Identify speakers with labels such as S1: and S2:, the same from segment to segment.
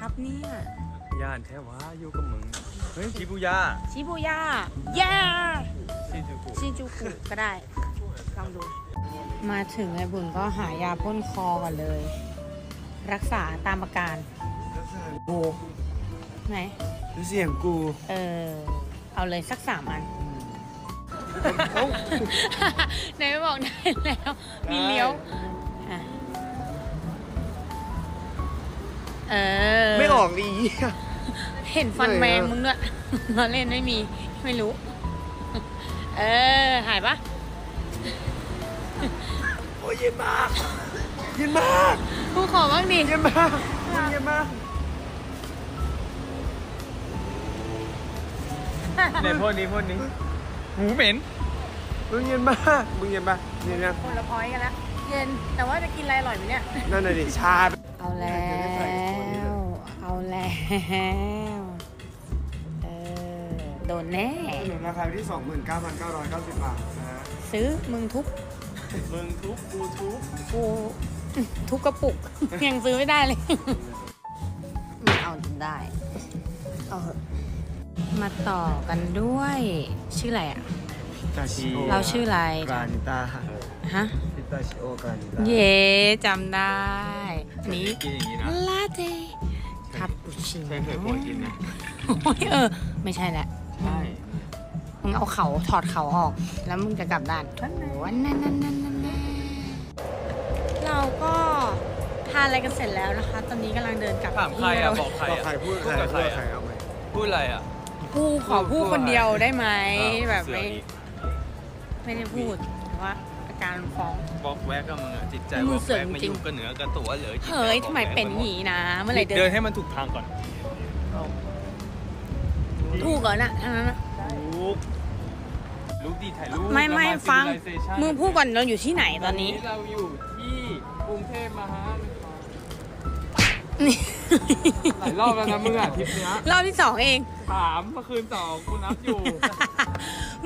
S1: ครับเนี่ย
S2: ย่านแท้วะอยู่กับมึง เฮ้ยชิบุย่า
S1: ชิบูย่าเย้
S2: ชิจูกุ
S1: ชินจูกุก็ได้ ลองดู มาถึงไอ้บุญก็หายาพ่นคอก่อนเลย รักษาตามอาการ
S3: กู
S1: ไหน
S3: เสียงกู
S1: เออ เอาเลยสักสามอันไหนไม่บอกได้แล้ว มีเลี้ยวอะเออ
S3: ไม่ ออกดี
S1: เห็นฟัน
S3: เลย
S1: แมง
S3: อะ
S1: มึงด้วยเราเล่นไม่มี ไม่รู้ เออ หายปะ
S3: โอ้ยเย็นมาก เย็นมาก
S1: ผู้ขอบ้างดิ
S3: เย็นมากเย็นมาก
S2: ในพ่นนี้พ่นนี้หูเหม็น
S3: มึงเย็นมากมึงเย็นปะเย็นยัง
S1: คนละพอยต์กันแล้วเย็น แต่ว่าจะกินอะไรอร่อยไหมเนี่ย
S3: นั่นน่ะดิชา
S1: เอาแล้วเอา แล้ว เออ โดนแน่
S3: หนุนราคาที่ 29,990 บาทนะฮะ
S1: ซื้อมึงทุบ
S2: มึงทุบกูทุบ
S1: กูทุบกระปุก ยังซื้อไม่ได้เลย ไม่เอาจนได้ เอาเหอะมาต่อกันด้วย ชื่ออะไรอะ
S3: ตาชิโอ
S1: เราชื่ออะไร
S3: กานิตา
S1: ฮะ
S3: พิตาชิโอกานิตา
S1: เย่จำได้ อันนี้
S2: กินอย่างนี้นะ
S1: ลาเต้คาปูชิโน่
S2: ใช่เคยปวดกินนะ
S1: โอ้ยเออ ไม่ใช่แหละ
S2: ใช่
S1: มึงเอาเขาถอดเขาออก แล้วมึงจะกลับด้านวันนั้นนั่นนั่นนั่นเราก็ทานอะไรกันเสร็จแล้วนะคะ ตอนนี้กำลังเดินกลับ
S2: ถามใครอะบอกใคร
S3: บอก
S2: อะ
S3: ใครพูดใคร
S2: กับ
S3: พู
S2: ใคร
S3: ดใคร
S2: อะ
S3: เอาไหม
S2: พูดอะไรอะ
S1: พูดขอพูดคนเดียวได้ไหม
S2: อ้าว
S1: แบบ
S2: เสือ
S1: ไม่
S2: อีก
S1: ไม่ได้พูดแต่ว่าอา การฟ้อง
S2: บอกแวกกับมึงอะจิตใจ
S1: มึง
S2: บอก
S1: เสือก
S2: แวกไม่
S1: จริ
S2: องยู่กับเหนือกับตัวเลยจิตใจ
S1: เฮ้ย
S2: บอก
S1: ทำไม
S2: แวก
S1: เป็นอย่างนี้นะ เมื่อไหร่เดิ
S2: เดิน
S1: น
S2: ให้มันถูกทางก่อน
S1: ถูกเหรอน่ะทางนั้นน่ะ
S2: ลูกลูกดีถ่ายรูป
S1: ไม่ไม่
S2: เราา
S1: ฟัง
S2: civilization
S1: มึงพูดก่อนเราอยู่ที่ไหนตอนนี้
S2: เราอยู่ที่กรุงเทพมหานคร
S1: นี่
S2: หลายรอบแล้วนะมึงอะทริปเนี้ย
S1: รอบที่สองเอง
S2: สามเมื่อคืนสองกูนับอยู่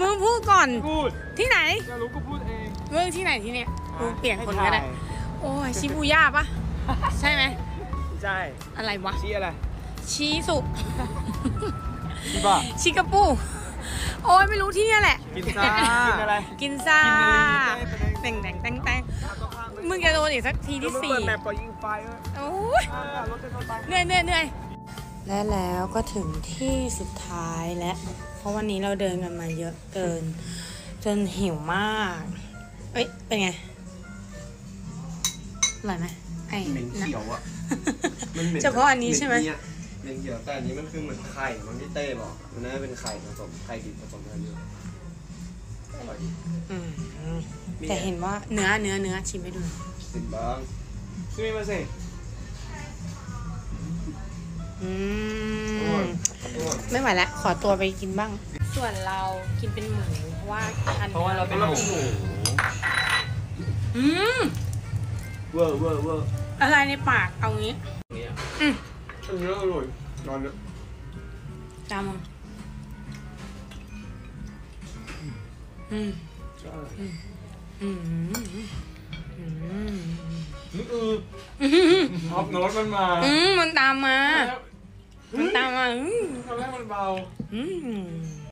S1: มึงพูดก่อน
S2: พูด
S1: ที่ไหน
S2: จะรู้ก็พูดเอง
S1: มึงที่ไหนที่เนี้ยมึงเปลี่ยนคนก็ได้
S3: ให้
S1: โอ้ยชิบูย่าปะใช่ไหม
S3: ใช่
S1: อะไรวะ
S3: ชี้อะไร
S1: ชีสุ
S2: ที่บ้า
S1: ชิกาปูโอ้ยไม่รู้ที่เนี่ยแหละ
S2: กินซ่ากินอะไร
S1: กินซ่า
S2: กินอะไร
S1: แต่งแต่งแต่งแต่งมึงจะโดนอีกสักทีที่สี่
S3: เปิดแมปปล่อยยิงไฟเว้ย
S1: โอ้ย
S3: อ่ารถจะโดนไป
S1: เหนื่อยเหนื่อยเหนื่อยและแล้วก็ถึงที่สุดท้ายและ เพราะวันนี้เราเดินกันมาเยอะเกิน จนหิวมาก เอ้ย เป็นไง อร่อยไหมไอ้
S3: เหม็น
S1: นะ
S3: เขียวอะ มันเหม็น
S1: เฉพาะอันนี้ใช่ไหม
S3: เนเนี่ยเหม็นเขียวแต่อันนี้มันคือเหมือนไข่มันที่เต้บอก มันน่าจะเป็นไข่ผสมไข่ดิบผสมกันอยู่อร่อยดี
S1: อืมแต่เห็นว่าเนื้อเนื้อเนื้อชิมให้ดูหน่อย
S3: สิบบางช่วยมาสิ
S1: อื
S3: โอ้
S1: ม
S3: ยโอ้ย
S1: ไม่ไหวแล้วขอตัวไปกินบ้าง ส่วนเรากินเป็นหมูเพราะว่าทาน
S2: เพราะว่าเราเป็นหมู
S1: อืม
S3: เวอร์เวอร์เวอร์
S1: อะไรในปากเอางี้
S2: เนี่ย
S1: อืม
S3: อันนี้อร่อยนอนเนอะ
S1: จามงอืม
S3: ใช่
S1: อืมอืมอืม
S2: นึกอือท็อปโน้ตมันมา
S1: อืมมันตามมา มันตามมาอืม
S2: ตอนแรกมันเบา
S1: อืม